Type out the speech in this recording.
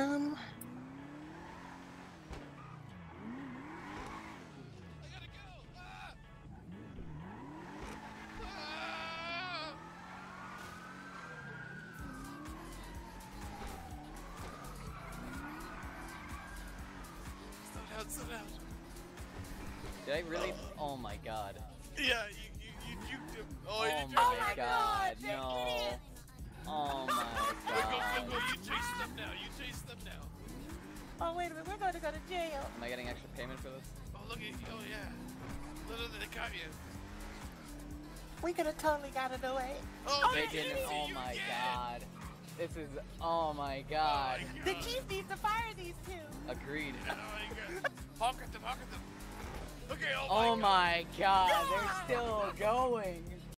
Um. Slow down, slow down. Did I really? Oh my god. Yeah, you you you juked him. Oh, Oh you my juked god, no. Oh wait a minute, we're going to go to jail. Am I getting extra payment for this? Oh, look at you. Oh, yeah. Literally, they got you. We could have totally got it away. Oh, oh They they didn't. didn't Oh my again. god. This is. Oh my god. Oh, my The chief needs to fire these two. Agreed. Oh, my God. Honk at them, honk at them. Okay, oh, Oh my God. my god. They're still going.